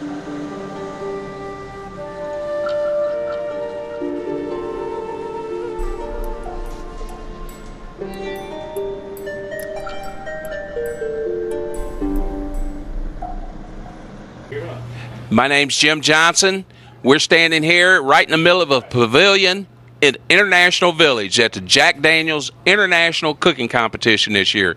My name's Jim Johnson. We're standing here right in the middle of a pavilion in International Village at the Jack Daniels International Cooking Competition this year.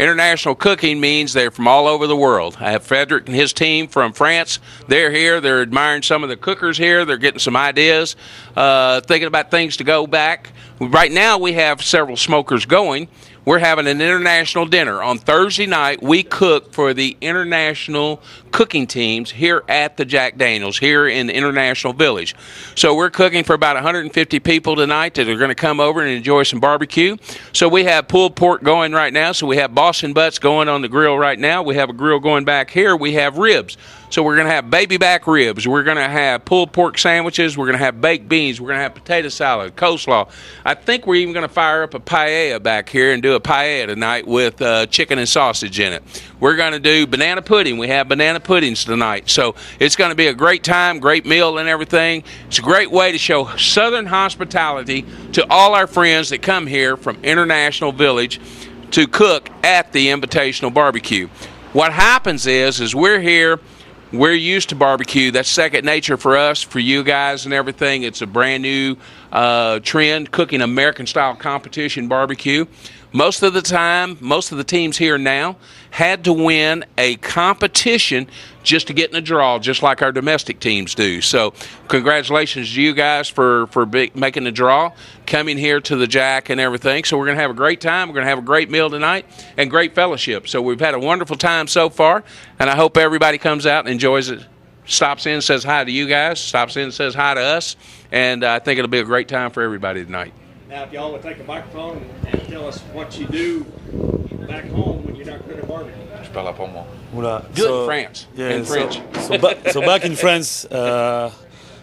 International cooking means they're from all over the world. I have Frederick and his team from France. They're here. They're admiring some of the cookers here. They're getting some ideas, uh, thinking about things to go back. Right now, we have several smokers going. We're having an international dinner. On Thursday night, we cook for the international cooking teams here at the Jack Daniels, here in the International Village. So we're cooking for about 150 people tonight that are going to come over and enjoy some barbecue. So we have pulled pork going right now. So we have Boston butts going on the grill right now. We have a grill going back here. We have ribs. So we're going to have baby back ribs. We're going to have pulled pork sandwiches. We're going to have baked beans. We're going to have potato salad, coleslaw. I think we're even going to fire up a paella back here and do a paella tonight with uh, chicken and sausage in it. We're going to do banana pudding. We have banana puddings tonight. So it's going to be a great time, great meal, and everything. It's a great way to show Southern hospitality to all our friends that come here from International Village to cook at the Invitational Barbecue. What happens is, is we're here we're used to barbecue. That's second nature for us, for you guys, and everything. It's a brand new uh, trend, cooking American style competition barbecue. Most of the time, most of the teams here now had to win a competition just to get in a draw, just like our domestic teams do. So, congratulations to you guys for for big, making the draw, coming here to the Jack and everything. So, we're going to have a great time. We're going to have a great meal tonight and great fellowship. So, we've had a wonderful time so far, and I hope everybody comes out and enjoys it. Stops in, says hi to you guys. Stops in, says hi to us, and uh, I think it'll be a great time for everybody tonight. Now, if y'all would take a microphone and tell us what you do back home when you're not cooking barbecue. Je parle pas moi. Oula. Good so, France. Yeah, in so, French. So, ba- so back in France, uh,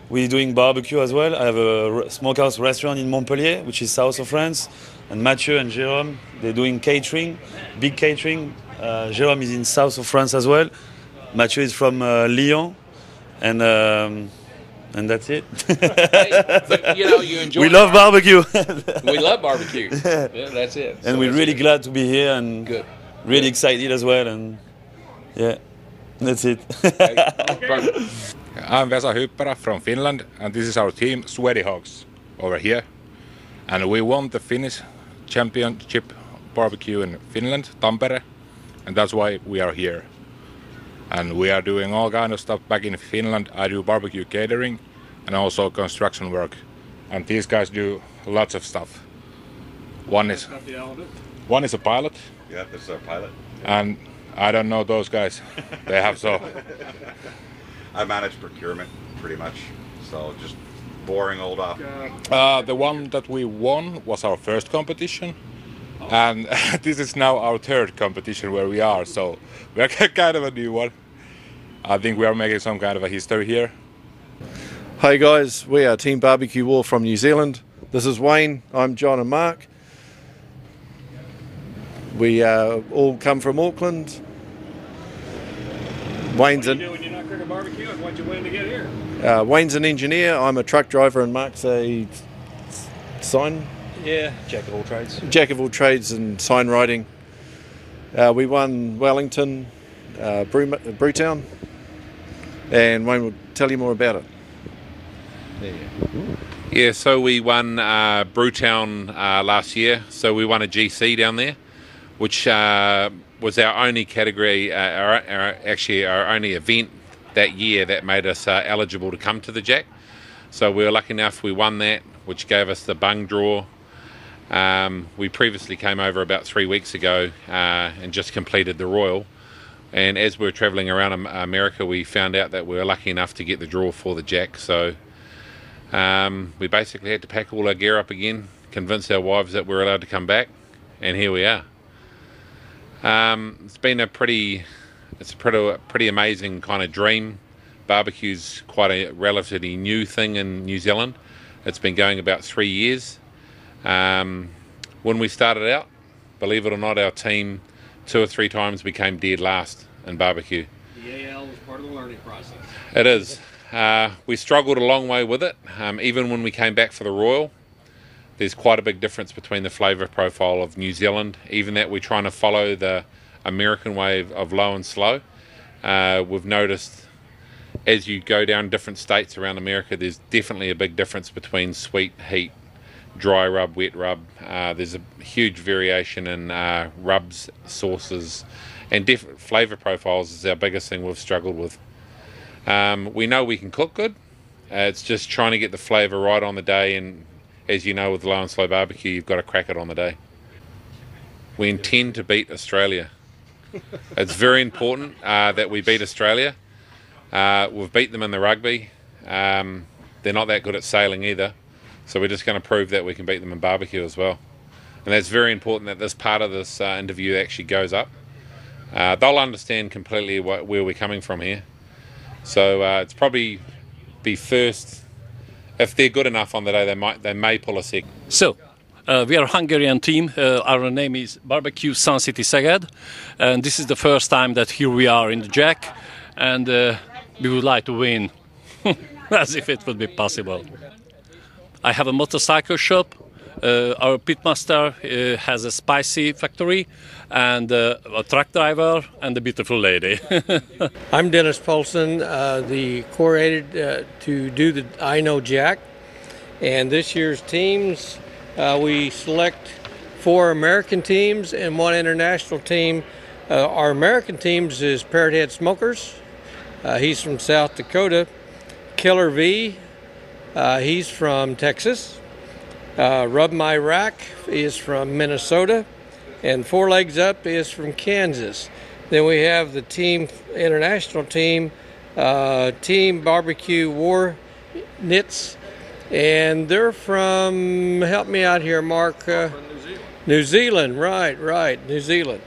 we're doing barbecue as well. I have a re- smokehouse restaurant in Montpellier, which is south of France. And Mathieu and Jérôme, they're doing catering, big catering. Uh, Jérôme is in south of France as well. Mathieu is from uh, Lyon. And um, and that's it. But, you know, you enjoy we love barbecue. We love barbecue. Yeah, that's it. and So we're really good. glad to be here and Good. really excited as well. And yeah, that's it. Perfect. I'm Vesa Hyppärä from Finland, and this is our team, Sweaty Hogs, over here. And we won the Finnish championship barbecue in Finland, Tampere, and that's why we are here. And we are doing all kind of stuff back in Finland. I do barbecue catering and also construction work. And these guys do lots of stuff. One is Stuff y'all do. one is a pilot, Yeah, this is our pilot. and I don't know those guys. They have so I manage procurement pretty much, so just boring old off. Uh, the one that we won was our first competition, and this is now our third competition where we are. So we're kind of a new one. I think we are making some kind of a history here. Hey guys, we are Team Barbecue War from New Zealand. This is Wayne, I'm John and Mark. We uh, all come from Auckland. Wayne's, an, you when you're not cooking barbecue and what you to get here? uh, Wayne's an engineer, I'm a truck driver, and Mark's a sign Yeah, jack of all trades. jack of all trades and sign writing. Uh, we won Wellington, uh, Brew, Brewtown, and Wayne will tell you more about it. Yeah, so we won uh, Brewtown uh, last year. So we won a GC down there, which uh, was our only category, uh, our, our, actually our only event that year that made us uh, eligible to come to the Jack. So we were lucky enough we won that, which gave us the bung draw. Um, we previously came over about three weeks ago uh, and just completed the Royal. And as we were travelling around America, we found out that we were lucky enough to get the draw for the Jack. So um, we basically had to pack all our gear up again, convince our wives that we we're allowed to come back, and here we are. Um, it's been a pretty, it's a pretty, pretty amazing kind of dream. Barbecue's quite a relatively new thing in New Zealand. It's been going about three years. Um, when we started out, believe it or not, our team two or three times became dead last in barbecue. The AL is part of the learning process. It is. Uh, we struggled a long way with it. Um, even when we came back for the Royal, there's quite a big difference between the flavour profile of New Zealand. Even that we're trying to follow the American way of, low and slow. Uh, we've noticed as you go down different states around America, there's definitely a big difference between sweet, heat, dry rub, wet rub. Uh, there's a huge variation in uh, rubs, sauces, and different flavour profiles is our biggest thing we've struggled with. Um, we know we can cook good. Uh, it's just trying to get the flavour right on the day, and as you know, with low and slow barbecue, you've got to crack it on the day. We intend to beat Australia. it's very important uh, that we beat Australia. Uh, we've beat them in the rugby. Um, they're not that good at sailing either. So we're just going to prove that we can beat them in barbecue as well. And that's very important that this part of this uh, interview actually goes up. Uh, they'll understand completely what, where we're coming from here. So uh, it's probably be first. If they're good enough on the day, they might they may pull a second. So, uh, we are a Hungarian team. Uh, our name is Barbecue Sun City Szeged, and this is the first time that here we are in the Jack, and uh, we would like to win, as if it would be possible. I have a motorcycle shop. Uh, our pitmaster uh, has a spicy factory, and uh, a truck driver, and a beautiful lady. I'm Dennis Paulson, the curated to do the I Know Jack. And this year's teams, we select four American teams and one international team. Uh, our American teams is Parrot Head Smokers. Uh, he's from South Dakota. Killer V, uh, he's from Texas. Rub My Rack is from Minnesota and Four Legs Up is from Kansas. Then we have the team, international team, uh, Team Barbecue War Knits, and they're from, help me out here, Mark. Uh, New Zealand. New Zealand, right, right, New Zealand.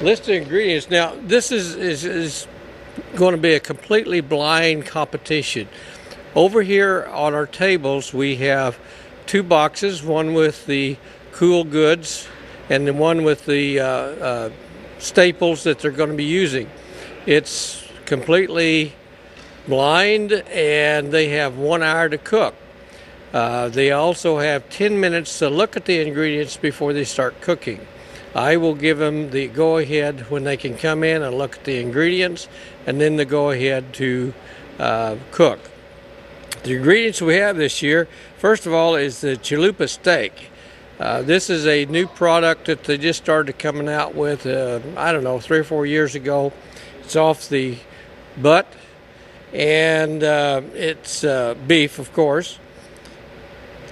List of ingredients. Now, this is, is, is going to be a completely blind competition. Over here on our tables, we have two boxes, one with the cool goods and the one with the uh, uh, staples that they're going to be using. It's completely blind and they have one hour to cook. Uh, they also have 10 minutes to look at the ingredients before they start cooking. I will give them the go ahead when they can come in and look at the ingredients and then the go ahead to uh, cook. The ingredients we have this year, first of all, is the chalupa steak. Uh, this is a new product that they just started coming out with, uh, I don't know, three or four years ago. It's off the butt, and uh, it's uh, beef, of course.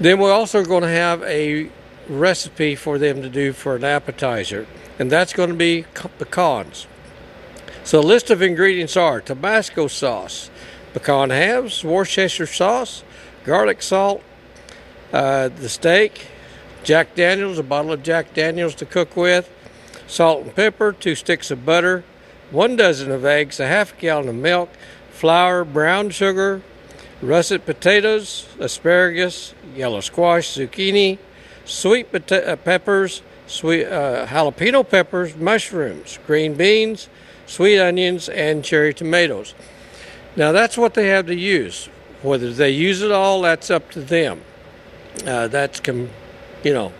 Then we're also going to have a recipe for them to do for an appetizer, and that's going to be pecans. So, list of ingredients are Tabasco sauce, pecan halves, Worcestershire sauce, garlic salt, uh, the steak, Jack Daniels, a bottle of Jack Daniels to cook with, salt and pepper, two sticks of butter, one dozen of eggs, a half gallon of milk, flour, brown sugar, russet potatoes, asparagus, yellow squash, zucchini, sweet pota- uh, peppers, sweet uh, jalapeno peppers, mushrooms, green beans, sweet onions, and cherry tomatoes. Now that's what they have to use. Whether they use it all, that's up to them. Uh, that's com- you know,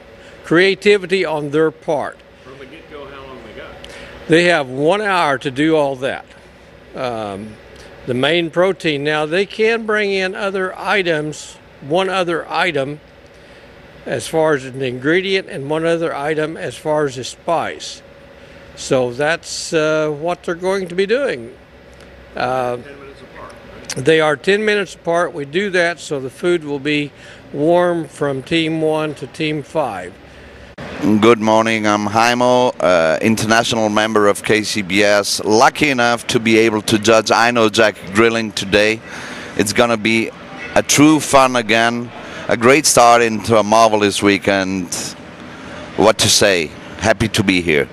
creativity on their part. From the get go, how long they got? They have one hour to do all that. Um, the main protein. Now they can bring in other items, one other item as far as an ingredient, and one other item as far as a spice. So that's uh, what they're going to be doing. Uh, Ten minutes apart. They are 10 minutes apart. We do that so the food will be warm from team one to team five. Good morning. I'm Jaimo, uh, international member of KCBS. Lucky enough to be able to judge I Know Jack Grilling today. It's going to be a true fun again. A great start into a marvelous weekend. What to say? Happy to be here.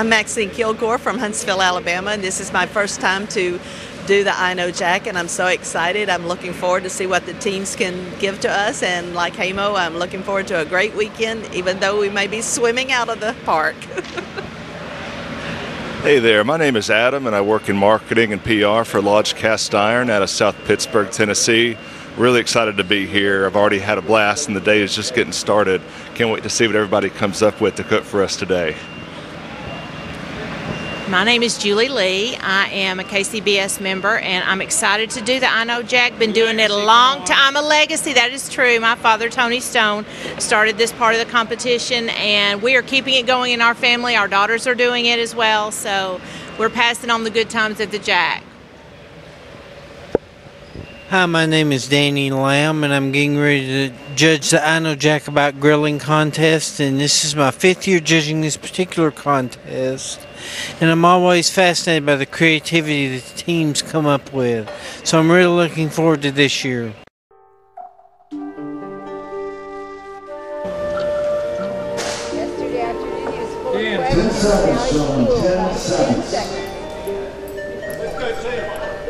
I'm Maxine Kilgore from Huntsville, Alabama, and this is my first time to do the I Know Jack, and I'm so excited. I'm looking forward to see what the teams can give to us. And like Hamo, I'm looking forward to a great weekend, even though we may be swimming out of the park. Hey there, my name is Adam, and I work in marketing and PR for Lodge Cast Iron out of South Pittsburg, Tennessee. Really excited to be here. I've already had a blast, and the day is just getting started. Can't wait to see what everybody comes up with to cook for us today. My name is Julie Lee. I am a KCBS member, and I'm excited to do the I Know Jack. Been doing it a long time. I'm a legacy. That is true. My father, Tony Stone, started this part of the competition, and we are keeping it going in our family. Our daughters are doing it as well, so we're passing on the good times at the Jack. Hi, my name is Danny Lamb, and I'm getting ready to judge the I Know Jack About Grilling contest. And this is my fifth year judging this particular contest. And I'm always fascinated by the creativity that the teams come up with. So I'm really looking forward to this year. Ten seconds. Ten seconds.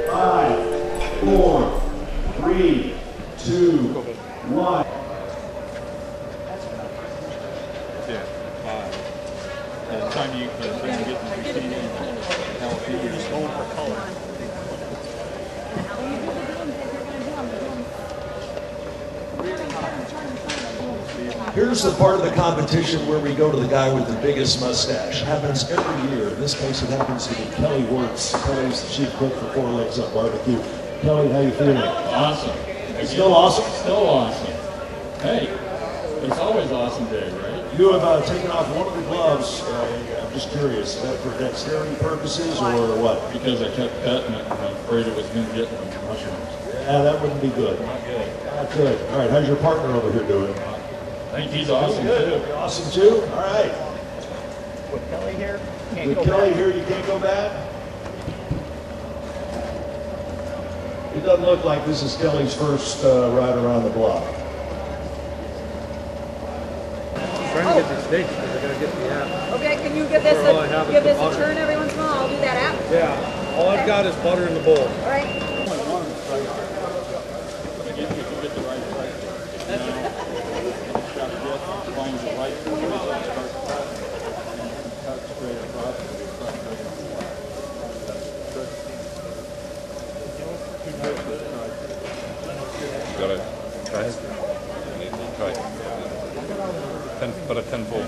Five, four, three, two, one. Yeah, time get. Here's the part of the competition where we go to the guy with the biggest mustache. Happens every year. In this case, it happens to be Kelly Wirtz. Kelly's the chief cook for Four Legs Up Barbecue. Kelly, how you feeling? Awesome. It's still awesome? Still awesome. Hey, it's always awesome day, right? You have uh, taken off one of the gloves. Uh, I'm just curious, is that for dexterity purposes or what? Because I kept cutting it and I'm afraid it was going to get in the mushrooms. Yeah, that wouldn't be good. Not good. Not good. All right, how's your partner over here doing? I think he's awesome Good. too. Awesome too? All right. With Kelly here, can't With go Kelly back. here, you can't go back? It doesn't look like this is Kelly's first uh, ride around the block. Trying to get these steaks, because I gotta get the app. Okay, can you give this All I have a, give the this a turn every once in a while? I'll do that app. Yeah, all I've got is butter in the bowl. All right. Finds the right start cutting, cut straight across, cut straight Got it. Try. Try. Full.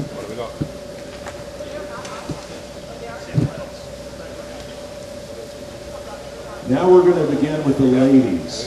What have we got? Now we're going to begin with the ladies.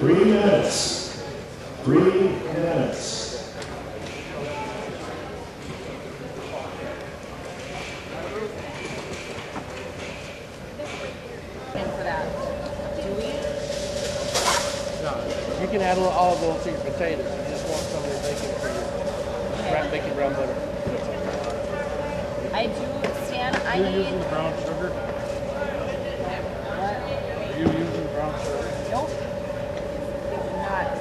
Three minutes. Three minutes. You can add a little olive to your potatoes. You just want some of the bacon for your wrap bacon brown butter. I do, Stan, I You're need. using brown sugar? What? Are you using brown sugar? Nope. Not.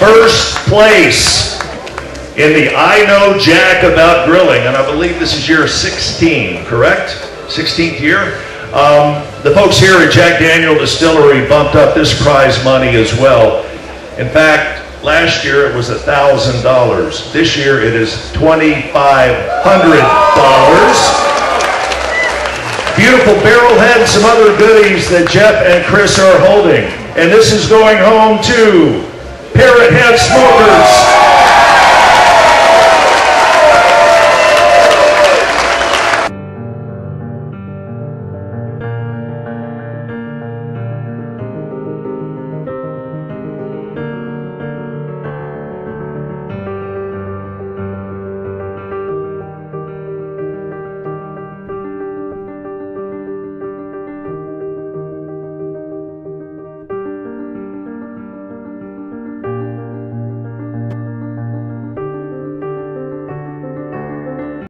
First place in the I Know Jack About Grilling, and I believe this is year 16, correct? 16th year? Um, the folks here at Jack Daniel Distillery bumped up this prize money as well. In fact, last year it was $1,000. This year it is $2,500 beautiful barrelhead, some other goodies that Jeff and Chris are holding. And this is going home to Parrot Head Smokers.